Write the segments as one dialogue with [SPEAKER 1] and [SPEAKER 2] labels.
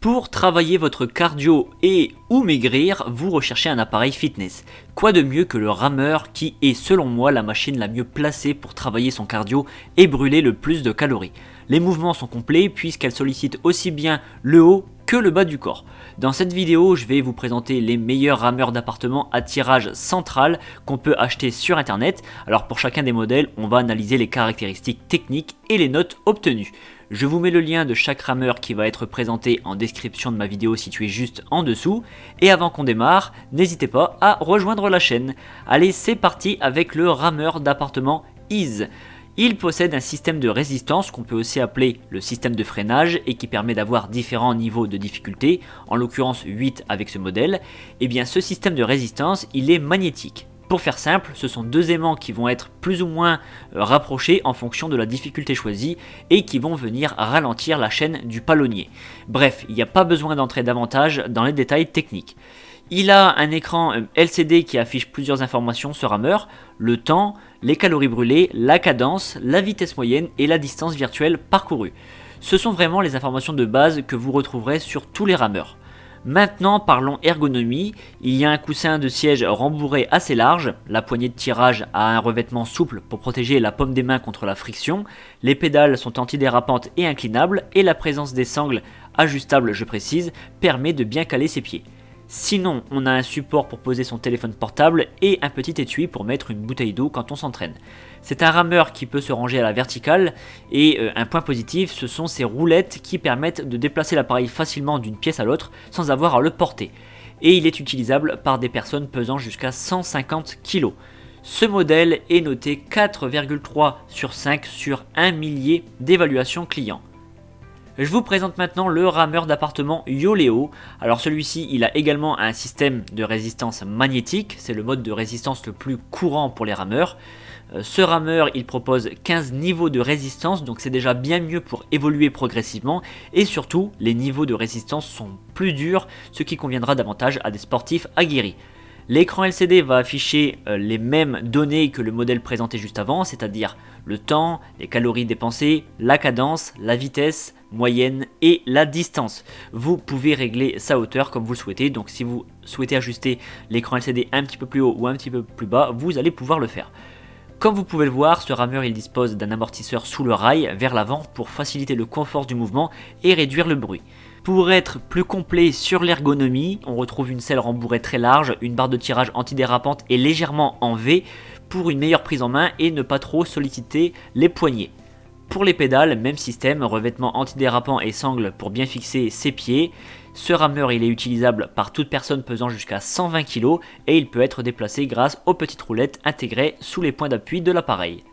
[SPEAKER 1] Pour travailler votre cardio et ou maigrir, vous recherchez un appareil fitness. Quoi de mieux que le rameur qui est selon moi la machine la mieux placée pour travailler son cardio et brûler le plus de calories? Les mouvements sont complets puisqu'elle sollicite aussi bien le haut que le bas du corps. Dans cette vidéo, je vais vous présenter les meilleurs rameurs d'appartement à tirage central qu'on peut acheter sur internet. Alors pour chacun des modèles, on va analyser les caractéristiques techniques et les notes obtenues. Je vous mets le lien de chaque rameur qui va être présenté en description de ma vidéo située juste en dessous. Et avant qu'on démarre, n'hésitez pas à rejoindre la chaîne. Allez, c'est parti avec le rameur d'appartement Ease. Il possède un système de résistance qu'on peut aussi appeler le système de freinage et qui permet d'avoir différents niveaux de difficulté, en l'occurrence 8 avec ce modèle. Et eh bien ce système de résistance, il est magnétique. Pour faire simple, ce sont deux aimants qui vont être plus ou moins euh, rapprochés en fonction de la difficulté choisie et qui vont venir ralentir la chaîne du palonnier. Bref, il n'y a pas besoin d'entrer davantage dans les détails techniques. Il a un écran euh, LCD qui affiche plusieurs informations sur rameur, le temps, les calories brûlées, la cadence, la vitesse moyenne et la distance virtuelle parcourue. Ce sont vraiment les informations de base que vous retrouverez sur tous les rameurs. Maintenant parlons ergonomie, il y a un coussin de siège rembourré assez large, la poignée de tirage a un revêtement souple pour protéger la paume des mains contre la friction, les pédales sont antidérapantes et inclinables et la présence des sangles ajustables je précise permet de bien caler ses pieds. Sinon, on a un support pour poser son téléphone portable et un petit étui pour mettre une bouteille d'eau quand on s'entraîne. C'est un rameur qui peut se ranger à la verticale et euh, un point positif, ce sont ces roulettes qui permettent de déplacer l'appareil facilement d'une pièce à l'autre sans avoir à le porter. Et il est utilisable par des personnes pesant jusqu'à 150 kg. Ce modèle est noté 4,3 sur 5 sur 1 millier d'évaluations clients. Je vous présente maintenant le rameur d'appartement Yoleo. Alors celui-ci, il a également un système de résistance magnétique, c'est le mode de résistance le plus courant pour les rameurs. Euh, ce rameur, il propose 15 niveaux de résistance, donc c'est déjà bien mieux pour évoluer progressivement. Et surtout, les niveaux de résistance sont plus durs, ce qui conviendra davantage à des sportifs aguerris. L'écran LCD va afficher euh, les mêmes données que le modèle présenté juste avant, c'est-à-dire le temps, les calories dépensées, la cadence, la vitesse moyenne et la distance. Vous pouvez régler sa hauteur comme vous le souhaitez, donc si vous souhaitez ajuster l'écran LCD un petit peu plus haut ou un petit peu plus bas, vous allez pouvoir le faire. Comme vous pouvez le voir, ce rameur dispose d'un amortisseur sous le rail vers l'avant pour faciliter le confort du mouvement et réduire le bruit. Pour être plus complet sur l'ergonomie, on retrouve une selle rembourrée très large, une barre de tirage antidérapante et légèrement en V pour une meilleure prise en main et ne pas trop solliciter les poignets. Pour les pédales, même système, revêtement antidérapant et sangle pour bien fixer ses pieds. Ce rameur il est utilisable par toute personne pesant jusqu'à 120 kg et il peut être déplacé grâce aux petites roulettes intégrées sous les points d'appui de l'appareil.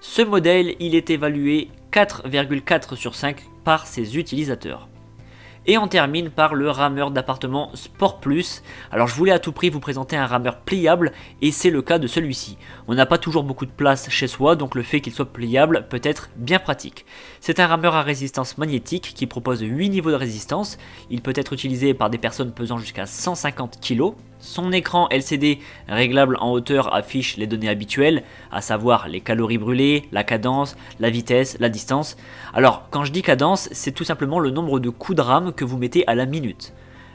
[SPEAKER 1] Ce modèle il est évalué 4,4 sur 5 par ses utilisateurs. Et on termine par le rameur d'appartement Sport Plus. Alors je voulais à tout prix vous présenter un rameur pliable et c'est le cas de celui-ci. On n'a pas toujours beaucoup de place chez soi donc le fait qu'il soit pliable peut être bien pratique. C'est un rameur à résistance magnétique qui propose 8 niveaux de résistance. Il peut être utilisé par des personnes pesant jusqu'à 150 kg. Son écran LCD réglable en hauteur affiche les données habituelles, à savoir les calories brûlées, la cadence, la vitesse, la distance. Alors quand je dis cadence, c'est tout simplement le nombre de coups de rame que vous mettez à la minute.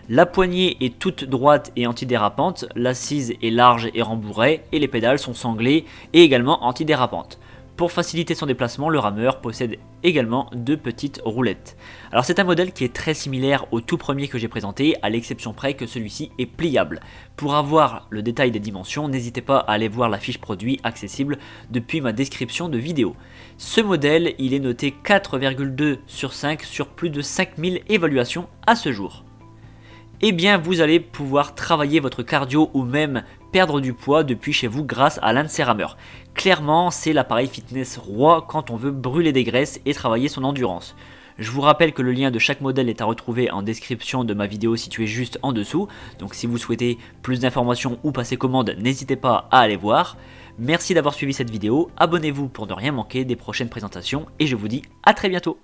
[SPEAKER 1] La poignée est toute droite et antidérapante, l'assise est large et rembourrée, et les pédales sont sanglées et également antidérapantes. Pour faciliter son déplacement, le rameur possède également deux petites roulettes. Alors c'est un modèle qui est très similaire au tout premier que j'ai présenté, à l'exception près que celui-ci est pliable. Pour avoir le détail des dimensions, n'hésitez pas à aller voir la fiche produit accessible depuis ma description de vidéo. Ce modèle, il est noté 4,2 sur 5 sur plus de 5000 évaluations à ce jour eh bien vous allez pouvoir travailler votre cardio ou même perdre du poids depuis chez vous grâce à l'un de ces rameurs. Clairement, c'est l'appareil fitness roi quand on veut brûler des graisses et travailler son endurance. Je vous rappelle que le lien de chaque modèle est à retrouver en description de ma vidéo située juste en dessous, donc si vous souhaitez plus d'informations ou passer commande, n'hésitez pas à aller voir. Merci d'avoir suivi cette vidéo, abonnez-vous pour ne rien manquer des prochaines présentations et je vous dis à très bientôt